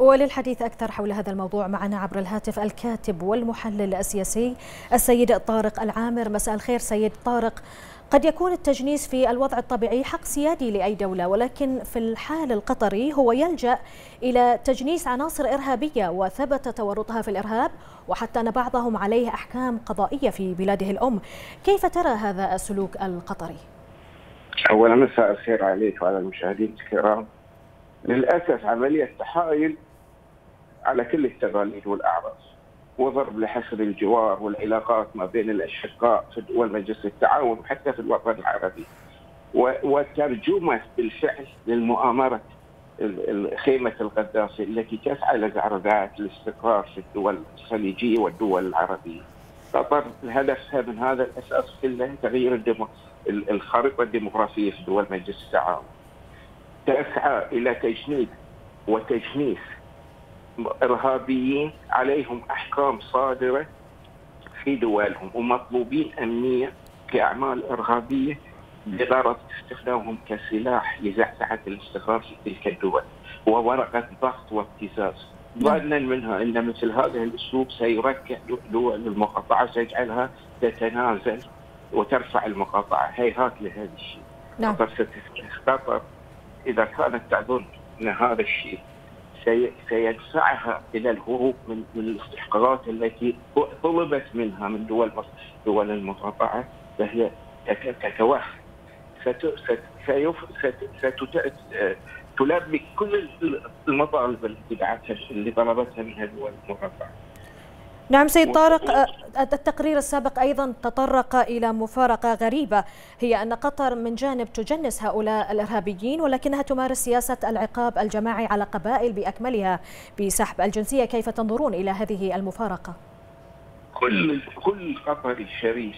وللحديث أكثر حول هذا الموضوع معنا عبر الهاتف الكاتب والمحلل السياسي السيد طارق العامر. مساء الخير سيد طارق. قد يكون التجنيس في الوضع الطبيعي حق سيادي لأي دولة ولكن في الحال القطري هو يلجأ إلى تجنيس عناصر إرهابية وثبت تورطها في الإرهاب وحتى أن بعضهم عليه أحكام قضائية في بلاده الأم. كيف ترى هذا السلوك القطري؟ أولا مساء الخير عليك وعلى المشاهدين الكرام. للأسف عملية تحايل على كل التقاليد والأعراف وضرب لحصر الجوار والعلاقات ما بين الأشقاء في دول مجلس التعاون وحتى في الوطن العربي. وترجمة بالفعل للمؤامرة خيمة القذافي التي تسعى لزعزعة الاستقرار في الدول الخليجية والدول العربية. قطر هدفها من هذا الأساس كله تغيير الخريطة الديمقراطية في دول مجلس التعاون. تسعى إلى تجنيد وتجنيس إرهابيين عليهم أحكام صادرة في دولهم ومطلوبين أمنية كاعمال إرهابية بغرض استخدامهم كسلاح لزعزعه الاستقرار في تلك الدول وورقة ضغط وابتزاز. ظنا منها ان مثل هذا الأسلوب سيركع دول المقاطعة سيجعلها تتنازل وترفع المقاطعة. هيهات لهذا الشيء. نعم. قطر إذا كانت ان هذا الشيء. سيدفعها إلى الهروب من الاستحقاقات التي طلبت منها من دول دول المقاطعه فهي تتوهم تلبي كل المطالب اللي طلبتها منها دول المقاطعه نعم سيد طارق التقرير السابق أيضا تطرق إلى مفارقة غريبة هي أن قطر من جانب تجنس هؤلاء الإرهابيين ولكنها تمارس سياسة العقاب الجماعي على قبائل بأكملها بسحب الجنسية كيف تنظرون إلى هذه المفارقة؟ كل كل قطري شريف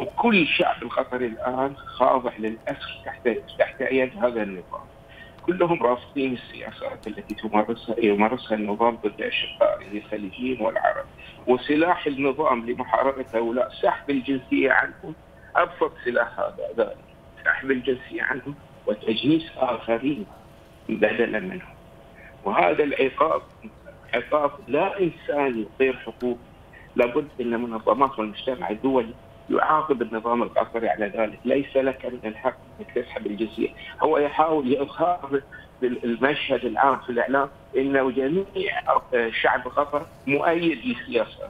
وكل الشعب القطري الآن خاضع للأسف تحت تحت يد هذا النظام كلهم رافضين السياسات التي تمارسها يمارسها النظام ضد اشقائه الخليجيين والعرب. وسلاح النظام لمحاربة هؤلاء سحب الجنسية عنهم. أبسط سلاح هذا ذلك سحب الجنسية عنهم وتجنيس آخرين بدلا منهم. وهذا العقاب عقاب لا انساني غير حقوقي لابد إن منظمات والمجتمع الدولي يعاقب النظام القطري على ذلك، ليس لك من الحق أنك تسحب الجنسيه، هو يحاول اظهار المشهد العام في الإعلام إنه جميع شعب قطر مؤيد للسياسة.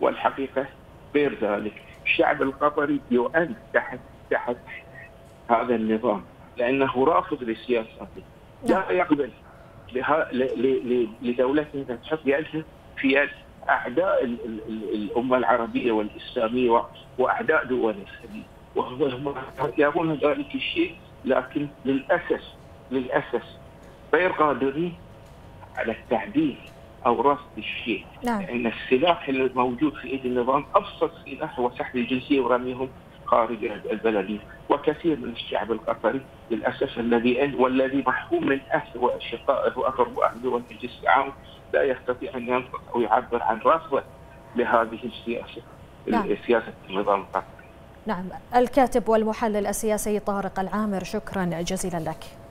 والحقيقة غير ذلك، الشعب القطري يؤد تحت تحت هذا النظام لأنه رافض لسياساته، لا. يقبل لدولته ان تحط يدها في يد أعداء الأمة العربية والإسلامية وأعداء دول الخليج وهم يرون ذلك الشيء لكن للاسف للأسف غير قادرين على التعديل أو رصد الشيء نعم. لأن السلاح الموجود في إيد النظام أبسط سلاح هو سحب الجنسية ورميهم خارج البلديه وكثير من الشعب القطري للأسف الذي والذي محكوم من اهله وأشقائه وأقرب اهله والمجلس العام لا يستطيع أن ينطق أو يعبر عن رفضه لهذه السياسة نعم. سياسة النظام القطري. نعم الكاتب والمحلل السياسي طارق العامر شكرا جزيلا لك.